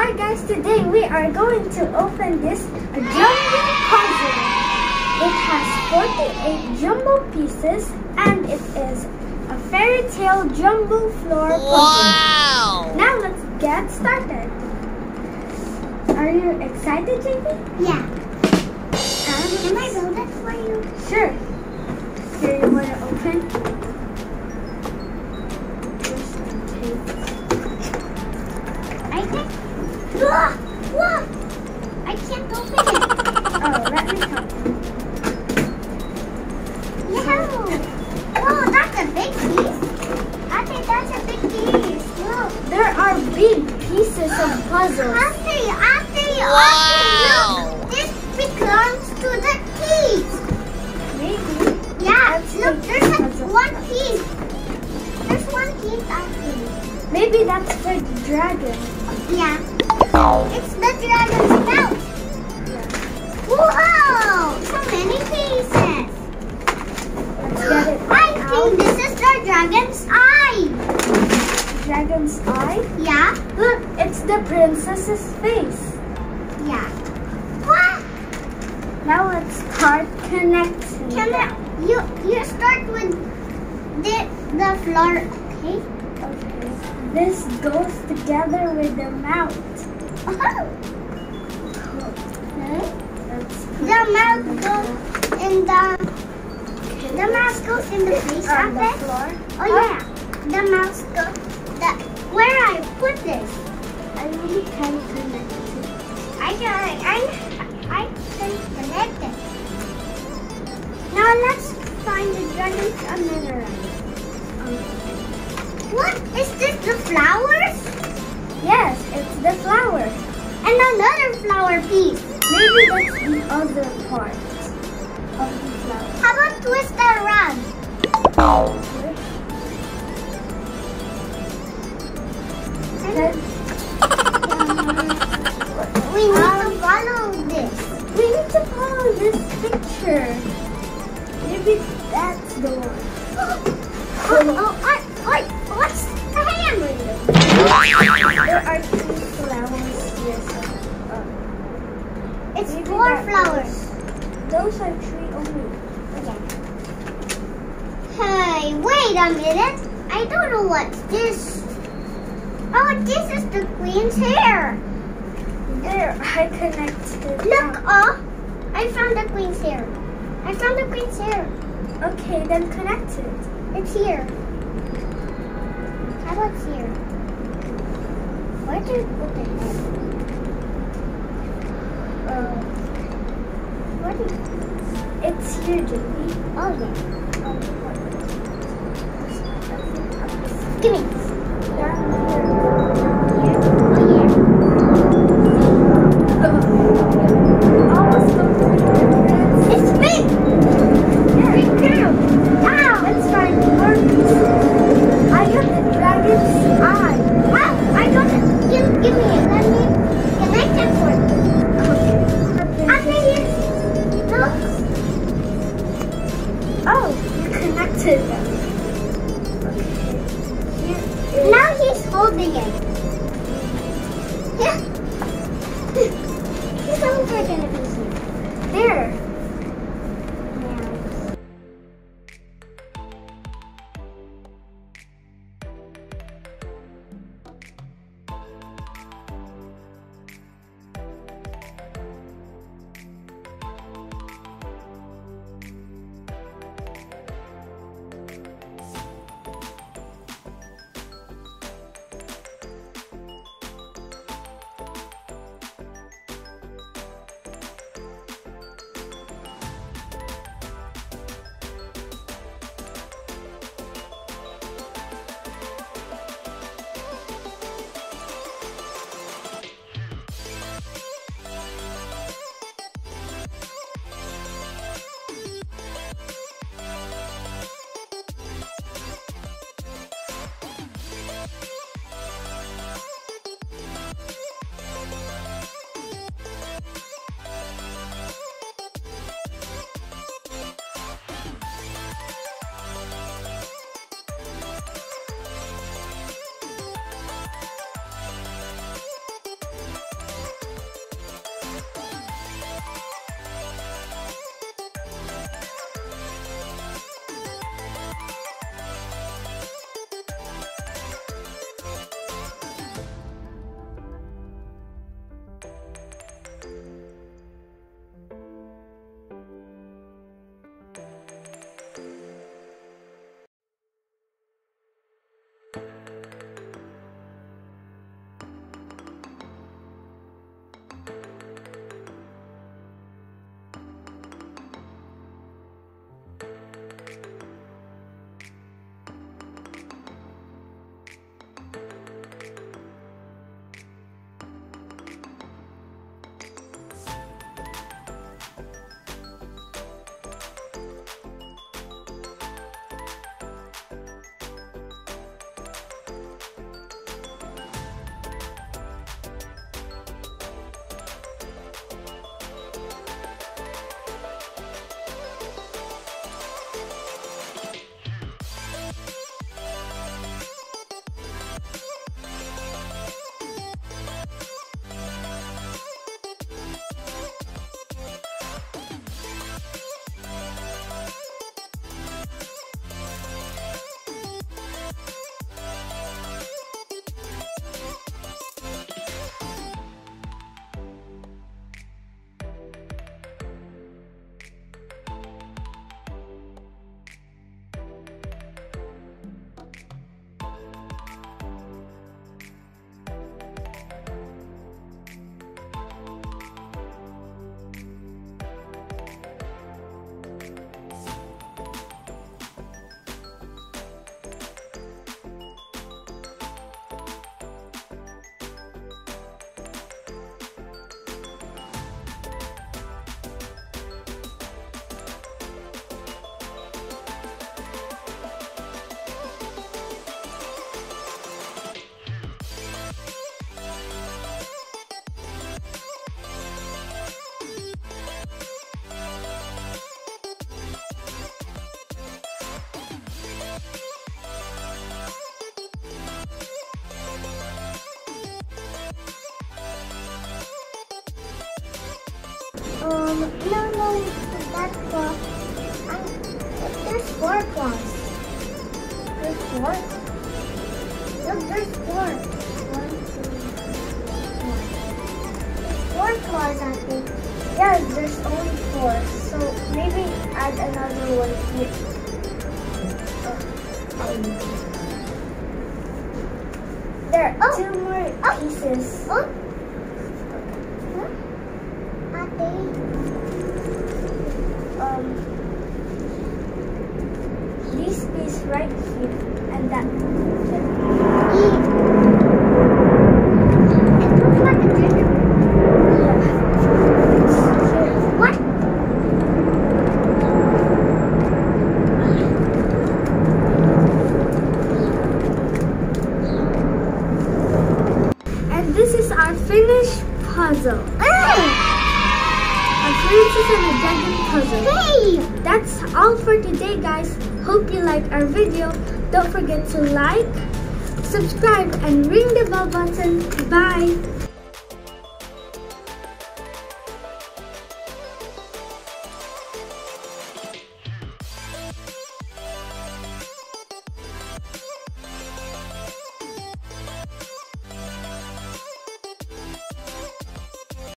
Hi guys, today we are going to open this jumbo puzzle. It has 48 jumbo pieces and it is a fairy tale jumbo floor puzzle. Wow! Now let's get started. Are you excited, JP? Yeah. Um, Can I build it for you? Sure. Here you want to open? Look! Look! I can't open it. Oh, let me help. Yeah. Oh, that's a big piece. I think that's a big piece. Look. There are big pieces of puzzles. Auntie, Auntie, Wow. Auntie, look. This belongs to the keys. Maybe. Yeah, That's look, there's a, one piece. There's one piece, Auntie. Maybe that's for the dragon. Yeah. It's the dragon's mouth. Whoa! So many pieces. Let's get it I out. think this is the dragon's eye. Dragon's eye. Yeah? Look, it's the princess's face. Yeah. What? Now let's start connecting. Can I, you you start with the the floor, okay? Okay. This goes together with the mouth. The it goes in the the mouse goes in the face on the floor. Oh yeah. The mouse goes the where I put this. I really can't connect it. I can I I can connect it. Now let's find the dragon's another eye. What is this? The flowers? The flower. And another flower piece. Maybe that's the other part of the flower. How about twist around? Then We need to follow this. we need to follow this picture. Maybe that's the one. Oh, oh, It's maybe four that flowers. Those are three only. Okay. Hey, wait a minute. I don't know what's this. Oh, this is the queen's hair. There, I connected. It. Look, oh, I found the queen's hair. I found the queen's hair. Okay, then connect it. It's here. How about here? Where did you put the hair? Uh, It's here, JP. Oh, yeah. Oh, Give me. Holding Um, no, no, that's four. I, there's four claws. There's four? Look, there's four. One, two, four. There's four claws, I think. Yeah, there's only four. So maybe add another one here. There are Oh. two more Oh. pieces. Oh. Huh? Are they? Um, this piece right here and that. It looks like a ginger. Yeah. What? And finished puzzle. Our princess and a dragon puzzle. Hey! That's all for today, guys. Hope you like our video. Don't forget to like, subscribe, and ring the bell button. Bye.